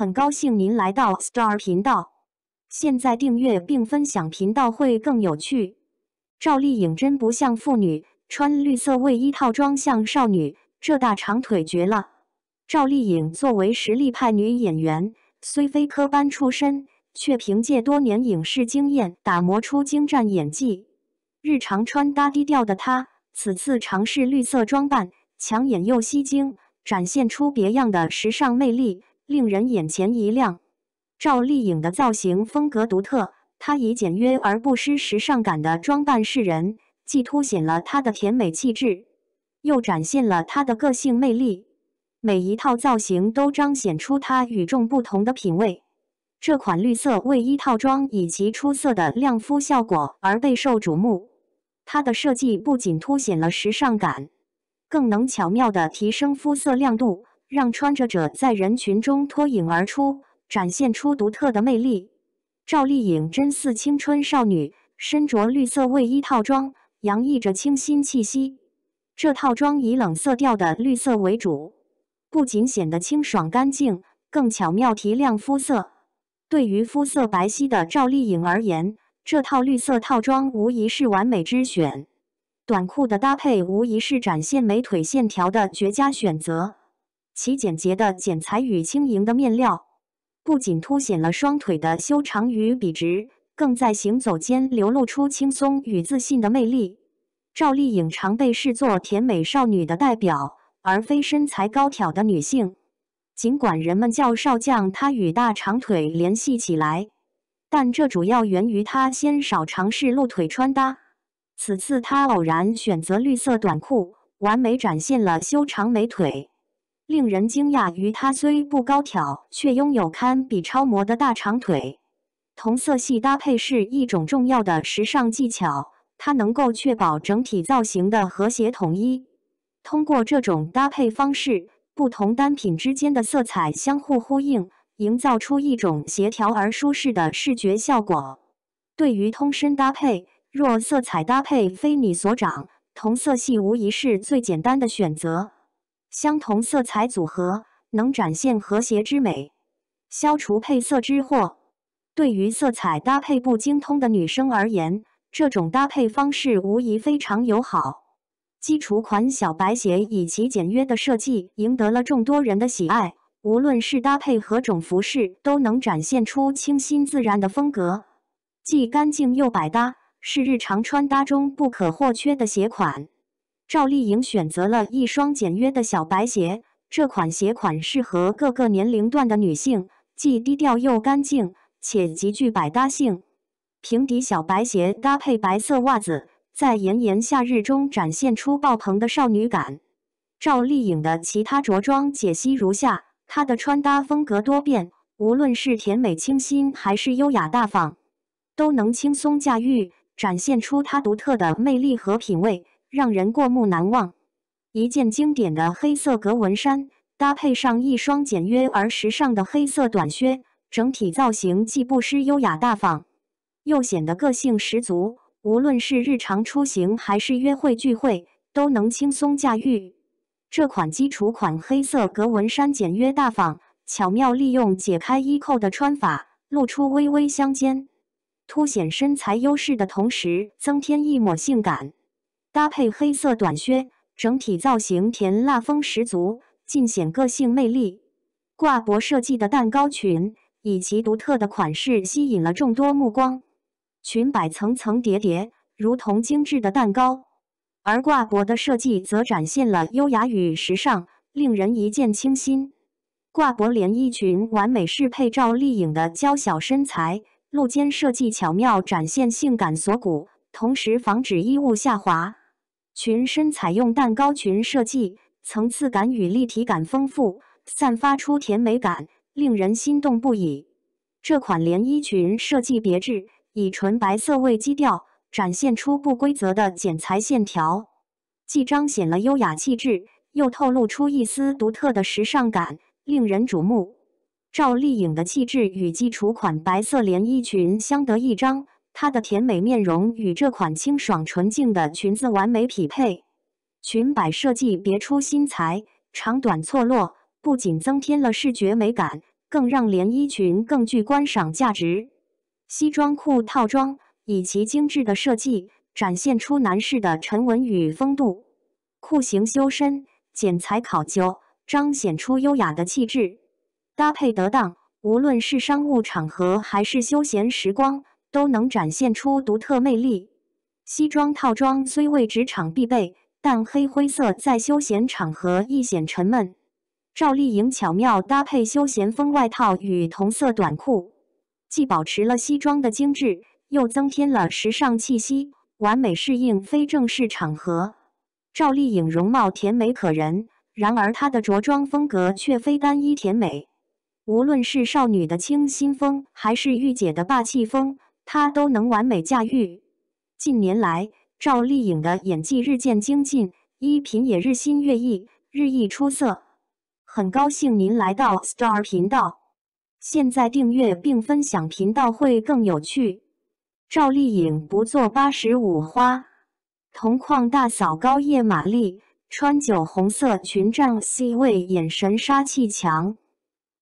很高兴您来到 Star 频道，现在订阅并分享频道会更有趣。赵丽颖真不像妇女，穿绿色卫衣套装像少女，这大长腿绝了。赵丽颖作为实力派女演员，虽非科班出身，却凭借多年影视经验打磨出精湛演技。日常穿搭低调的她，此次尝试绿色装扮，抢眼又吸睛，展现出别样的时尚魅力。令人眼前一亮。赵丽颖的造型风格独特，她以简约而不失时尚感的装扮示人，既凸显了她的甜美气质，又展现了她的个性魅力。每一套造型都彰显出她与众不同的品味。这款绿色卫衣套装以其出色的亮肤效果而备受瞩目。它的设计不仅凸显了时尚感，更能巧妙地提升肤色亮度。让穿着者在人群中脱颖而出，展现出独特的魅力。赵丽颖真似青春少女，身着绿色卫衣套装，洋溢着清新气息。这套装以冷色调的绿色为主，不仅显得清爽干净，更巧妙提亮肤色。对于肤色白皙的赵丽颖而言，这套绿色套装无疑是完美之选。短裤的搭配无疑是展现美腿线条的绝佳选择。其简洁的剪裁与轻盈的面料，不仅凸显了双腿的修长与笔直，更在行走间流露出轻松与自信的魅力。赵丽颖常被视作甜美少女的代表，而非身材高挑的女性。尽管人们较少将她与大长腿联系起来，但这主要源于她鲜少尝试露腿穿搭。此次她偶然选择绿色短裤，完美展现了修长美腿。令人惊讶于她虽不高挑，却拥有堪比超模的大长腿。同色系搭配是一种重要的时尚技巧，它能够确保整体造型的和谐统一。通过这种搭配方式，不同单品之间的色彩相互呼应，营造出一种协调而舒适的视觉效果。对于通身搭配，若色彩搭配非你所长，同色系无疑是最简单的选择。相同色彩组合能展现和谐之美，消除配色之祸。对于色彩搭配不精通的女生而言，这种搭配方式无疑非常友好。基础款小白鞋以其简约的设计赢得了众多人的喜爱，无论是搭配何种服饰，都能展现出清新自然的风格，既干净又百搭，是日常穿搭中不可或缺的鞋款。赵丽颖选择了一双简约的小白鞋，这款鞋款适合各个年龄段的女性，既低调又干净，且极具百搭性。平底小白鞋搭配白色袜子，在炎炎夏日中展现出爆棚的少女感。赵丽颖的其他着装解析如下：她的穿搭风格多变，无论是甜美清新还是优雅大方，都能轻松驾驭，展现出她独特的魅力和品味。让人过目难忘。一件经典的黑色格纹衫，搭配上一双简约而时尚的黑色短靴，整体造型既不失优雅大方，又显得个性十足。无论是日常出行还是约会聚会，都能轻松驾驭。这款基础款黑色格纹衫简约大方，巧妙利用解开衣扣的穿法，露出微微香肩，凸显身材优势的同时，增添一抹性感。搭配黑色短靴，整体造型甜辣风十足，尽显个性魅力。挂脖设计的蛋糕裙，以其独特的款式吸引了众多目光。裙摆层层叠叠，如同精致的蛋糕，而挂脖的设计则展现了优雅与时尚，令人一见倾心。挂脖连衣裙完美适配赵丽颖的娇小身材，露肩设计巧妙，展现性感锁骨，同时防止衣物下滑。裙身采用蛋糕裙设计，层次感与立体感丰富，散发出甜美感，令人心动不已。这款连衣裙设计别致，以纯白色为基调，展现出不规则的剪裁线条，既彰显了优雅气质，又透露出一丝独特的时尚感，令人瞩目。赵丽颖的气质与基础款白色连衣裙相得益彰。她的甜美面容与这款清爽纯净的裙子完美匹配，裙摆设计别出心裁，长短错落，不仅增添了视觉美感，更让连衣裙更具观赏价值。西装裤套装以其精致的设计，展现出男士的沉稳与风度。裤型修身，剪裁考究，彰显出优雅的气质。搭配得当，无论是商务场合还是休闲时光，都能展现出独特魅力。西装套装虽为职场必备，但黑灰色在休闲场合易显沉闷。赵丽颖巧妙搭配休闲风外套与同色短裤，既保持了西装的精致，又增添了时尚气息，完美适应非正式场合。赵丽颖容貌甜美可人，然而她的着装风格却非单一甜美。无论是少女的清新风，还是御姐的霸气风，她都能完美驾驭。近年来，赵丽颖的演技日渐精进，衣品也日新月异，日益出色。很高兴您来到 Star 频道，现在订阅并分享频道会更有趣。赵丽颖不做八十五花，同框大嫂高叶玛丽穿酒红色裙仗 C 位，眼神杀气强。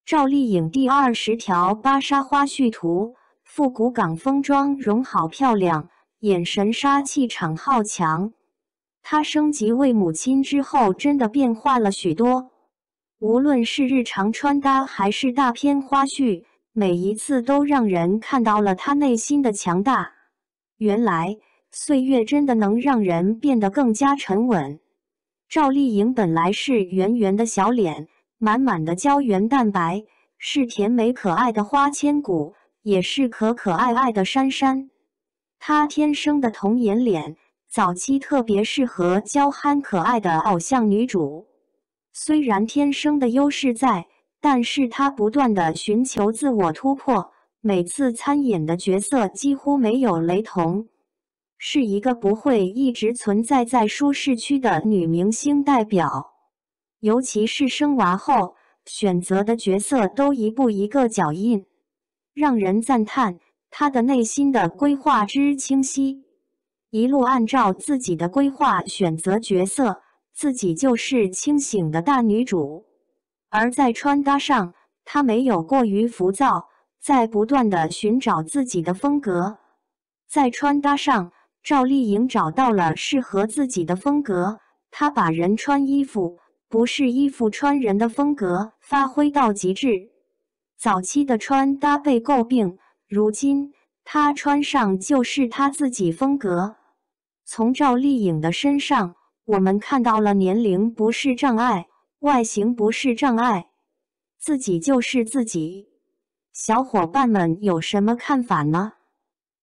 赵丽颖第二十条芭莎花絮图，复古港风妆容好漂亮，眼神杀气场好强。她升级为母亲之后，真的变化了许多。无论是日常穿搭还是大片花絮，每一次都让人看到了她内心的强大。原来岁月真的能让人变得更加沉稳。赵丽颖本来是圆圆的小脸，满满的胶原蛋白，是甜美可爱的花千骨，也是可可爱爱的珊珊。她天生的童颜脸，早期特别适合娇憨可爱的偶像女主。虽然天生的优势在，但是她不断的寻求自我突破，每次参演的角色几乎没有雷同，是一个不会一直存在在舒适区的女明星代表。尤其是生娃后，选择的角色都一步一个脚印，让人赞叹她的内心的规划之清晰，一路按照自己的规划选择角色。自己就是清醒的大女主，而在穿搭上，她没有过于浮躁，在不断的寻找自己的风格。在穿搭上，赵丽颖找到了适合自己的风格，她把人穿衣服不是衣服穿人的风格发挥到极致。早期的穿搭被诟病，如今她穿上就是她自己风格。从赵丽颖的身上。我们看到了年龄不是障碍，外形不是障碍，自己就是自己。小伙伴们有什么看法呢？